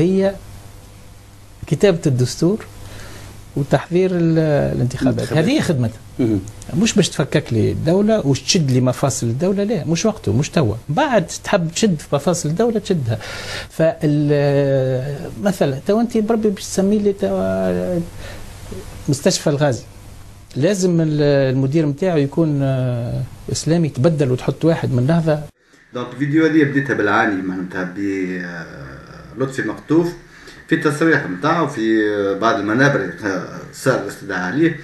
هي كتابة الدستور وتحضير الانتخابات. هذه هي خدمتها. مش باش تفكك لي الدولة وش تشد لي مفاصل الدولة لا مش وقته مش توا. بعد تحب تشد في مفاصل الدولة تشدها. مثلا تو انت بربي باش تسمي لي توا مستشفى الغازي. لازم المدير نتاعو يكون آه، إسلامي تبدل وتحط واحد من النهضه donc الفيديو هذه بديتها بالعاني معناتها ب لطفي مقطوف في التصريح نتاعو في بعض المنابر صار الاستدعاء عليه.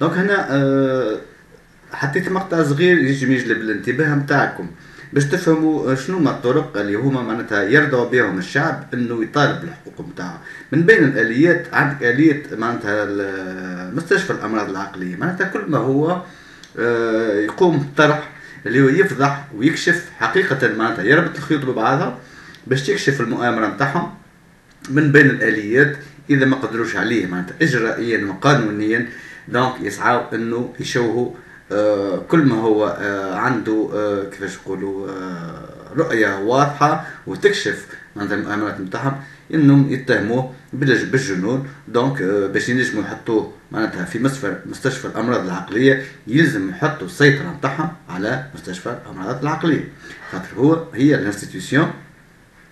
donc هنا آه، حطيت مقطع صغير يجي يجلب الانتباه نتاعكم باش تفهموا شنو ما الطرق اللي هما معناتها يرضوا بهم الشعب إنه يطالب بالحقوق نتاعه من بين الآليات عندك آلية معناتها مستشفى الأمراض العقلية. معناتها كل ما هو آه، يقوم بطرح اللي هو يفضح ويكشف حقيقة معناتها يربط الخيوط ببعضها باش يكشف المؤامرة نتاعهم من بين الآليات إذا ما قدروش عليه معناتها اجرائيا وقانونيا. donc يسعوا إنه يشوهوا آه كل ما هو آه عنده آه كيفاش يقولوا آه رؤية واضحة وتكشف معناتها المؤامرات نتاعهم إنهم يتهموه بالجنون. donc آه باش ينجموا يحطوه معناتها في مستشفى مستشفى الأمراض العقلية يلزم يحطوا السيطره نتاعهم على مستشفى الأمراض العقلية. خاطر هو هي ال institution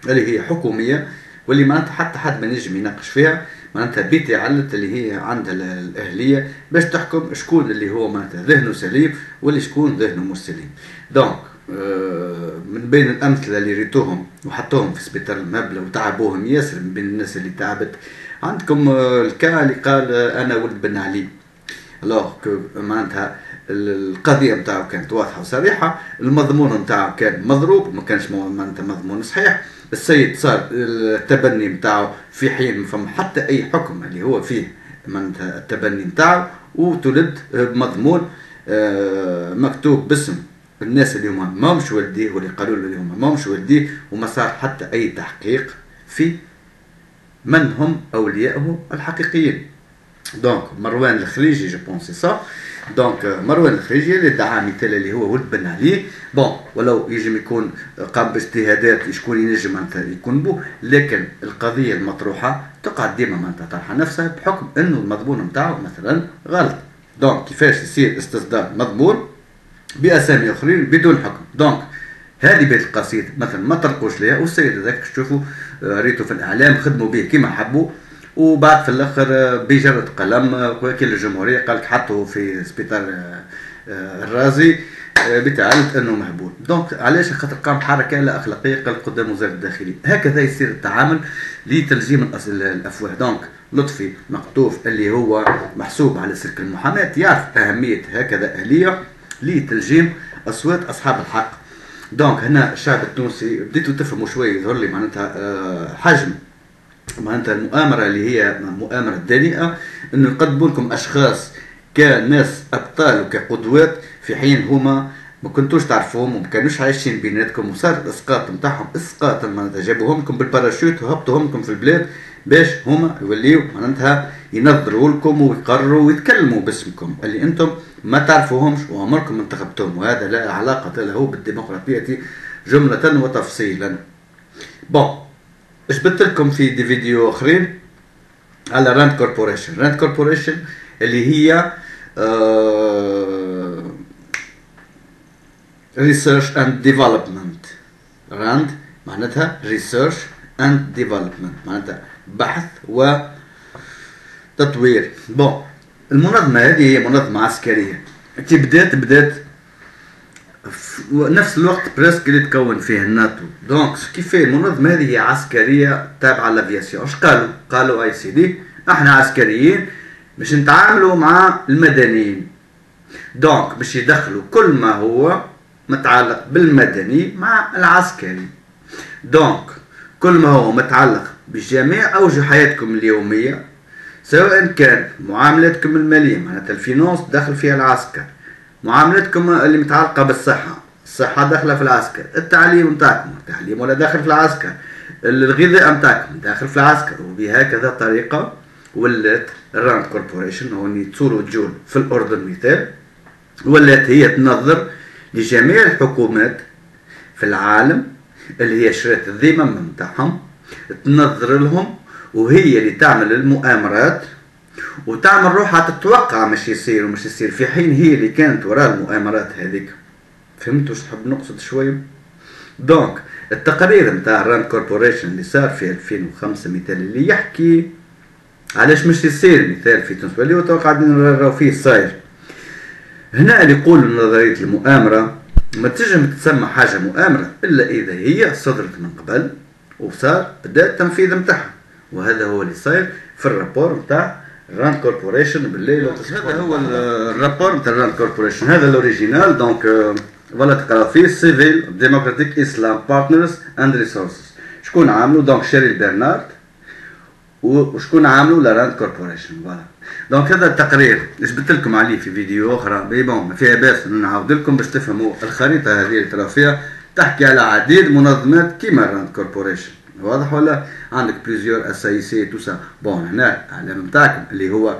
اللي هي حكومية واللي معناتها حتى حد ما نجم يناقش فيها معناتها بتعلت اللي هي عندها الأهلية باش تحكم شكون اللي هو معناتها ذهنه سليم واللي شكون ذهنه مش سليم. donc آه، من بين الأمثلة اللي ريتوهم وحطوهم في سبيطار المبلة وتعبوهم ياسر من بين الناس اللي تعبت. عندكم آه، ال cas اللي قال آه، أنا ولد بن علي. alors معناتها القضية نتاعو كانت واضحة وصريحة المضمون نتاعو كان مضروب ما كانش معناتها مضمون صحيح. السيد صار التبني نتاعو في حين ما فما حتى أي حكم اللي هو فيه معناتها التبني نتاعو وتولد مضمون آه، مكتوب باسم الناس اللي هما ماهمش والديه واللي قالوا له اللي هما ماهمش والديه وما صار حتى أي تحقيق في من هم أوليائه الحقيقيين. donc مروان الخليجي je pense صح donc مروان الخليجي اللي ادعى مثال اللي هو ولد بن علي bon ولو يجم يكون قام باجتهادات شكون ينجم يكون bon لكن القضية المطروحه تقعد ديما معناتها طرحه نفسها بحكم انه المضمون نتاعو مثلا غلط donc كيفاش يصير استصدار مضمون باسامي اخرين بدون حكم donc هذه بيت القصيده مثلا ما طرقوش ليها والسيد هذاك تشوفوا ريتو في الاعلام خدموا به كما حبوا وبعد في الآخر آه، بجرة قلم آه، وكيل الجمهورية قال لك حطوا في سبيطار الرازي بتعلت أنه مهبول. donc علاش؟ خاطر قام حركة لا أخلاقية قال قدام وزارة الداخلية. هكذا يصير التعامل لتلجيم الافواه donc لطفي مقطوف اللي هو محسوب على سلك المحاماة يعرف أهمية هكذا اليه لتلجيم أصوات أصحاب الحق. donc هنا الشعب التونسي بديتوا تفهموا شوي يظهر لي معناتها آه، حجم معناتها المؤامرة اللي هي مؤامرة دنيئة انه يقدموا لكم أشخاص كناس أبطال وكقدوات في حين هما ما كنتوش تعرفوهم وما كانوش عايشين بيناتكم وصار الاسقاط نتاعهم اسقاط معناتها جابوهم لكم بالباراشوت وهبطوهم لكم في البلاد باش هما يوليو معناتها ينظروا لكم ويقرروا ويتكلموا باسمكم. اللي أنتم ما تعرفوهمش وعمركم انتخبتهم وهذا لا علاقة له بالديمقراطية جملة وتفصيلا. bon جبت لكم في des vidéos أخرين على RAND Corporation RAND Corporation اللي هي research and development RAND معناتها research and development معناتها بحث وتطوير. bon المنظمة هذه هي منظمة عسكرية. كي بدات بدات نفس الوقت presque اللي تكون فيه الناتو. donc كيف المنظمه هذه هي عسكرية تابعة l'aviation اش قالوا؟ قالوا أي سي دي إحنا عسكريين باش نتعاملوا مع المدنيين. donc باش يدخلوا كل ما هو متعلق بالمدني مع العسكري. donc كل ما هو متعلق بجميع أوجه حياتكم اليومية سواء كان معاملتكم المالية معناتها ال finances داخل فيها العسكر معاملتكم اللي متعلقة بالصحة الصحة داخلة في العسكر. التعليم نتاعكم التعليم ولا داخل في العسكر. الغذاء نتاعكم داخل في العسكر. وبهكذا طريقة ولات ال RAND Corporation هوني تصوروا جول في الأردن مثال ولات هي تنظر لجميع الحكومات في العالم اللي هي شريت الذمم نتاعهم تنظر لهم وهي اللي تعمل المؤامرات وتعمل روحها تتوقع مش يصير ومش يصير. في حين هي اللي كانت وراء المؤامرات هذيك. فهمت واش نحب نقصد شوية donc التقرير نتاع RAND Corporation اللي صار في 2005 مثال اللي يحكي علاش مش يصير مثال في تونس واللي هو قاعدين نراو فيه صاير. هنا اللي يقول نظرية المؤامرة ما تنجم تسمى حاجة مؤامرة إلا إذا هي صدرت من قبل وصار بدا التنفيذ نتاعها. وهذا هو اللي صاير في ال rapport نتاع RAND Corporation بالليل. هذا هو ال rapport نتاع RAND Corporation. هذا l'original. donc ولا تقرا فيه Civil Democratic Islam Partners and Resources شكون عاملو donc Cheryl Benard وشكون عاملو la RAND Corporation voilà donc هذا التقرير جبت لكم عليه في فيديو أخرى mais bon ما فيها باس نعاود لكم باش تفهموا الخريطه هذه اللي ترى فيها تحكي على عديد منظمات كيما RAND Corporation واضح ولا عندك plusieurs اس اي سي tout ça bon هنا الاعلام نتاعكم اللي هو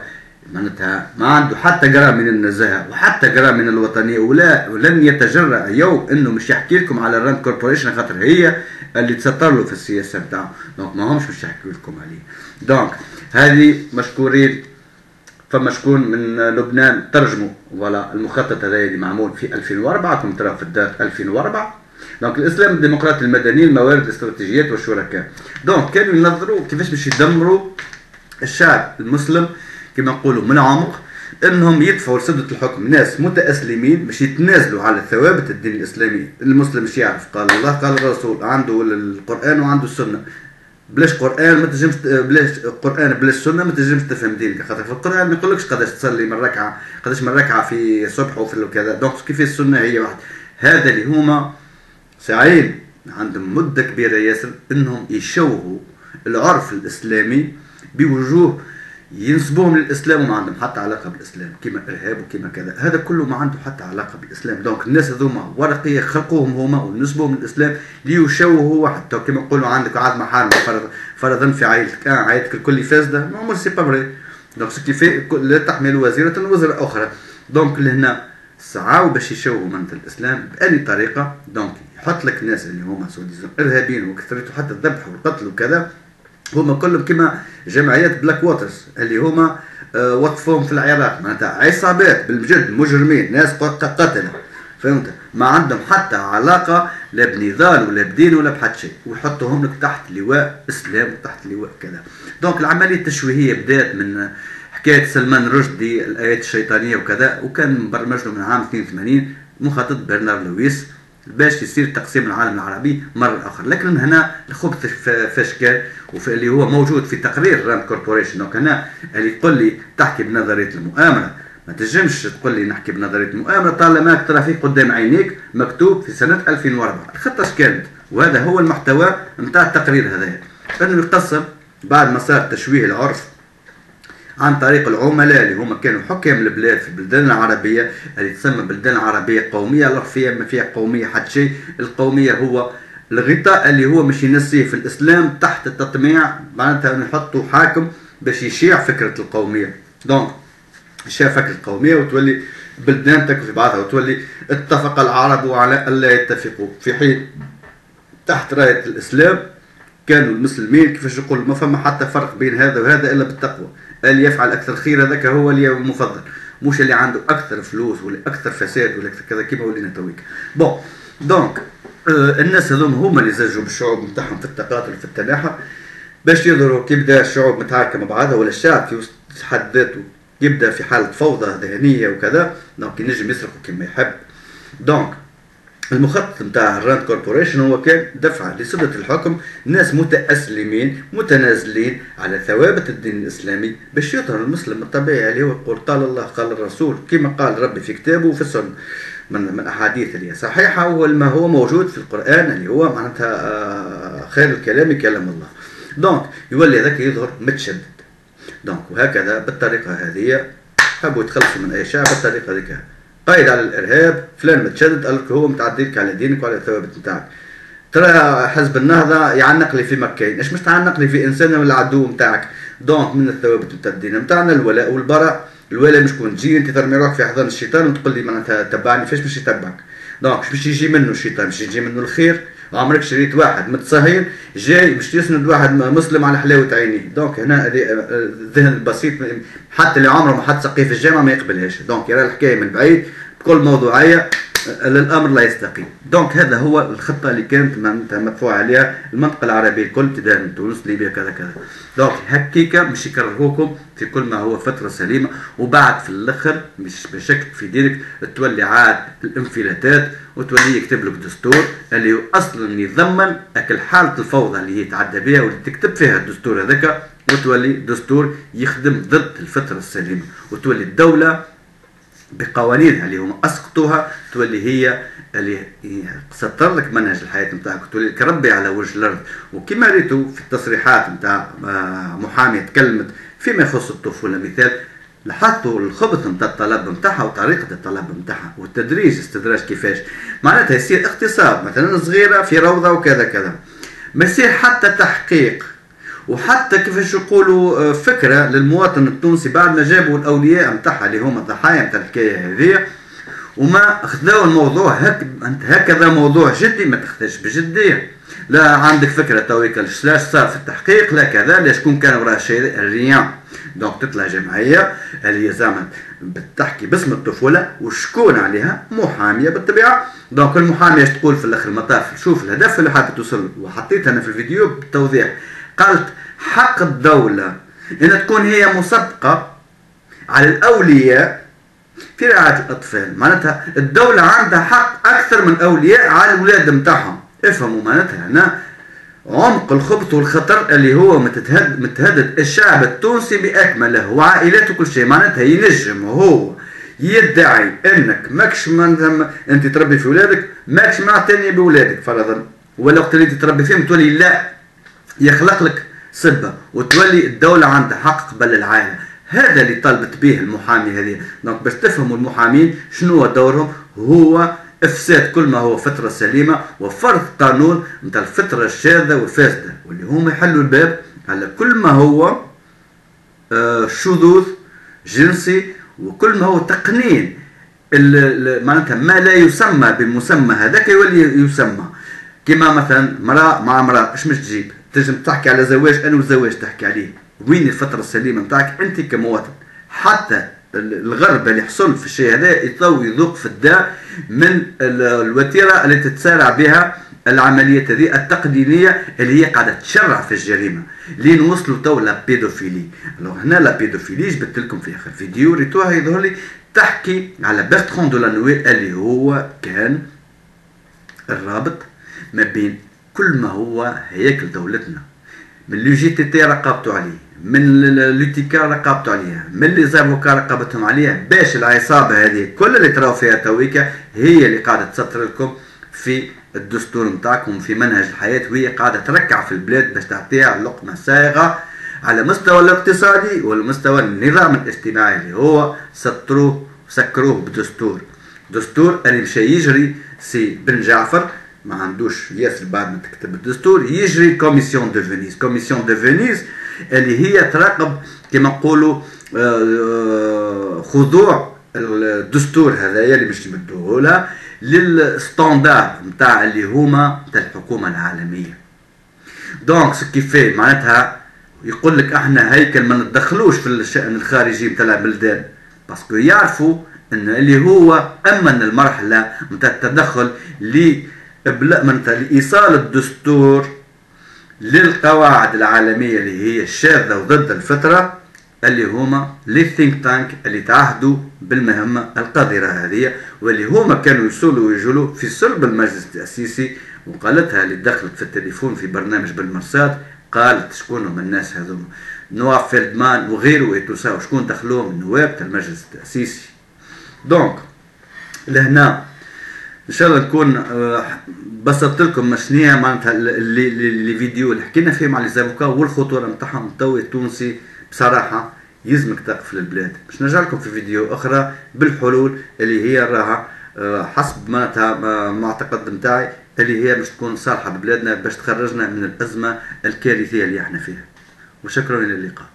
معناتها ما عنده حتى جرام من النزاهة وحتى جرام من الوطنية ولا ولن يتجرأ يوم إنه مش يحكي لكم على ال RAND Corporation خاطر هي اللي تسطر له في السياسة بتاعه. donc ما همش مش يحكي لكم عليه. donc هذه مشكورين فما شكون من لبنان. ترجموا. ولا المخطط هذا اللي معمول في 2004 كم ترى في ال date 2004 donc الإسلام الديمقراطي المدني الموارد الاستراتيجيات والشركاء. donc كانوا ينظروا كيفاش باش يدمروا الشعب المسلم؟ كما نقولوا من عمق إنهم يدفعوا لسدة الحكم. ناس متأسلمين باش يتنازلوا على ثوابت الدين الإسلامي. المسلم مش يعرف قال الله قال الرسول عنده القرآن وعنده السنة. بلاش قرآن ما تنجمش بلاش قرآن بلاش سنة ما تنجمش تفهم دينك. خاطر في القرآن ما يقولكش قداش تصلي من ركعة قداش من ركعة في صبح وفي كذا donc كيف السنة هي واحد؟ هذا اللي هما ساعين عندهم مدة كبيرة ياسر إنهم يشوهوا العرف الإسلامي بوجوه ينسبوهم للاسلام وما عندهم حتى علاقة بالإسلام كما إرهاب وكما كذا. هذا كله ما عنده حتى علاقة بالإسلام. donc الناس هذوما ورقية خلقوهم هما ونسبوهم للاسلام ليشوهوا حتى كما نقولوا عندك عاد محارم فرض فرضا في عائلتك. آه عائلتك الكل فاسده non c'est pas vrai donc ce qui fait لا تحمل وازرة وزر أخرى donc لهنا سعاو باش يشوهوا منطقه الإسلام باي طريقة. donc يحط لك الناس اللي هما soi-disant إرهابيين وكثرته حتى الذبح والقتل وكذا. هما كلهم كما جمعيات Blackwaters اللي هما آه، وقفوهم في العراق. معناتها عصابات بالجد مجرمين ناس قتلة. فهمت؟ ما عندهم حتى علاقة لا بنضال ولا بدين ولا بحد شيء. ويحطوهم لك تحت لواء إسلام وتحت لواء كذا. donc العملية التشويهية بدات من حكاية سلمان رشدي الآيات الشيطانية وكذا. وكان مبرمج له من عام 82 مخطط برنار لويس. باش يصير تقسيم العالم العربي مرة أخرى لكن هنا الخبث كان وفي اللي هو موجود في تقرير RAND Corporation donc هنا اللي يقول لي تحكي بنظرية المؤامرة. ما تنجمش تقول لي نحكي بنظرية المؤامرة طالما ترى فيه قدام عينيك مكتوب في سنة 2004 الخطة اش كانت وهذا هو المحتوى نتاع التقرير هذا انه يقسم بعد ما صار تشويه العرف عن طريق العملاء اللي هما كانوا حكام البلاد في البلدان العربية اللي تسمى بلدان عربية قومية. الله فيها ما فيها قومية حتى شيء. القومية هو الغطاء اللي هو مش ينسيه في الإسلام تحت التطميع معناتها نحطوا حاكم باش يشيع فكرة القومية. donc يشيع فكرة القومية وتولي بلدان تكفي بعضها وتولي اتفق العرب على ألا يتفقوا. في حين تحت راية الإسلام كانوا المسلمين كيفاش يقول ما فما حتى فرق بين هذا وهذا إلا بالتقوى. اللي يفعل أكثر خير هذاك هو المفضل مش اللي عنده أكثر فلوس ولا أكثر فساد ولا كذا كيما ولينا تويك؟ bon donc آه الناس هذوما هما اللي زجوا بالشعوب نتاعهم في التقاتل وفي التناحر باش يظهروا كي بدا الشعوب مع بعضها ولا الشعب في وسط حد ذاته يبدأ في حالة فوضى ذهنية وكذا donc ينجم يسرق كما يحب. donc المخطط نتاع ال RAND Corporation هو كان دفع لسدة الحكم ناس متأسلمين متنازلين على ثوابت الدين الإسلامي باش يظهر المسلم الطبيعي اللي هو يقول قال الله قال الرسول كما قال ربي في كتابه وفي السنة. من من الأحاديث اللي صحيحة وما هو موجود في القرآن اللي هو معناتها آه، خير الكلام كلام الله. donc يولي هذاك يظهر متشدد. donc وهكذا بالطريقة هذه حبوا يتخلصوا من أي شعب بالطريقة هذيك. قايد على الإرهاب فلان متشدد قال لك هو متعديك على دينك وعلى الثوابت نتاعك ترى حزب النهضة يعنق لي في ماكين إيش مش تعنق لي؟ في إنسان ولا العدو نتاعك donc من الثوابت نتاع الدين نتاعنا الولاء والبراء. الولاء مش كون تجي أنت ترمي روحك في حضن الشيطان وتقول لي معناتها تبعني. فاش باش يتبعك؟ donc باش يجي منه الشيطان باش يجي منه الخير. عمركش ريت واحد متصهين جاي باش يسند واحد مسلم على حلاوة عينيه. donc هنا الذهن البسيط حتى اللي عمره ما حط ساقيه في الجامعة ما يقبلهاش. donc يرى الحكاية من بعيد بكل موضوعية. الأمر لا يستقيم. donc هذا هو الخطة اللي كانت مدفوع عليها المنطقة العربية الكل ابتداء من تونس ليبيا كذا كذا. donc هكيكا مش يكرهوكم في كل ما هو فطرة سليمة وبعد في الأخر مش بشك في دينك تولي عاد الانفلاتات وتولي يكتب لك دستور اللي أصلا يضمن أكل حالة الفوضى اللي هي تعدى بها واللي تكتب فيها الدستور هذاك وتولي دستور يخدم ضد الفترة السليمة وتولي الدولة بقوانينها اللي هم أسقطوها تولي هي اللي تسطر لك منهج الحياة نتاعك تولي كربي على وجه الأرض. وكما ريتوا في التصريحات نتاع آه، محاميه تكلمت فيما يخص الطفولة مثال لاحظتوا الخبط نتاع الطلب نتاعها وطريقة الطلب نتاعها والتدريج استدراج كيفاش؟ معناتها يصير اغتصاب مثلا صغيرة في روضة وكذا كذا. ما يصير حتى تحقيق وحتى كيفاش يقولوا آه، فكرة للمواطن التونسي بعد ما جابوا الأولياء نتاعها اللي هما الضحايا نتاع الحكاية هذه. وما اخذوا الموضوع هك هكذا موضوع جدي ما تاخذش بجدية. لا عندك فكرة تويك لاش صار في التحقيق لا كذا لا شكون كان وراء الشيء ريان donc تطلع جمعية اللي هي زعما بتحكي باسم الطفولة وشكون عليها؟ محامية بالطبيعة. donc المحامية تقول في الأخر؟ المطاف شوف الهدف اللي حابب توصل وحطيتها أنا في الفيديو بالتوضيح قالت حق الدولة أن تكون هي مسبقة على الأولياء في رعاية الأطفال. معناتها الدولة عندها حق أكثر من الأولياء على الأولاد متاعهم افهموا معناتها هنا عمق الخبث والخطر اللي هو متهدد, متهدد. الشعب التونسي بأكمله وعائلاته كل شيء. معناتها ينجم هو يدعي إنك ماكش من أنت تربي في ولادك ماكش معتني بولادك فرضا. ولا وقت اللي تربي فيهم تولي لا. يخلق لك سبة وتولي الدولة عندها حق قبل العائلة. هذا اللي طلبت به المحامية هذه. donc باش تفهموا المحامين شنو دورهم هو إفساد كل ما هو فترة سليمة وفرض قانون نتاع الفترة الشاذة والفاسده واللي هم يحلوا الباب على كل ما هو آه، شذوذ جنسي وكل ما هو تقنين. معناتها ما لا يسمى بالمسمى هذاك يولي يسمى. كما مثلا مرأة مع مرأة إيش مش تجيب؟ تنجم تحكي على زواج أنا والزواج تحكي عليه. وين الفترة السليمة نتاعك أنت كمواطن. حتى الغرب اللي حصل في الشيء هذا يطو يذوق في الداء من الوتيرة اللي تتسارع بها العمليات هذه التقنينيه اللي هي قاعدة تشرع في الجريمة. لين وصلوا تو la pédophilie. لو هنا la pédophilie جبت لكم في آخر فيديو ريتوها يظهر لي تحكي على برتراند دولانوي اللي هو كان الرابط ما بين كل ما هو هياكل دولتنا. من l'UGTT رقبتوا عليه من l'UTICA رقبتوا عليها من les avocats رقبتهم عليها. باش العصابة هذه كل اللي تراو فيها تويكا هي اللي قاعدة تسطر لكم في الدستور نتاعكم في منهج الحياة وهي قاعدة تركع في البلاد باش تعطيها لقمة سائغه على مستوى الاقتصادي والمستوى النظام الاجتماعي اللي هو سطروه سكروه بدستور. دستور اللي مشى يجري سي بن جعفر ما عندوش ياسر بعد ما تكتب الدستور يجري Commission de Venise Commission de Venise اللي هي تراقب كما نقولوا آه، خضوع الدستور هذايا اللي باش يمدوه لها لل standard نتاع اللي هما نتاع الحكومة العالمية. donc كيفاه معناتها يقول لك إحنا هيكل ما ندخلوش في الشأن الخارجي نتاع البلدان. parce que يعرفوا إن اللي هو أمن المرحلة نتاع التدخل من لإيصال الدستور للقواعد العالمية اللي هي الشاذة وضد الفطرة اللي هما لي ثينك تانك اللي تعهدوا بالمهمة القذرة هذه واللي هما كانوا يوصلوا ويجولوا في صلب المجلس التأسيسي وقالتها اللي دخلت في التليفون في برنامج بالمرصاد قالت شكون هم الناس هذوما؟ نواه فيلدمان وغيره ويتوسا شكون دخلوهم النواب المجلس التأسيسي. donc لهنا إن شاء الله نكون آه، بسطت لكم شنو معناتها اللي فيديو اللي حكينا فيه مع les avocats والخطورة نتاعهم التوي التونسي بصراحة يلزمك تقف للبلاد باش نرجع لكم في فيديو أخرى بالحلول اللي هي راها آه، حسب معناتها معتقد نتاعي اللي هي باش تكون صالحة ببلادنا باش تخرجنا من الأزمة الكارثية اللي إحنا فيها. وشكرا إلى اللقاء.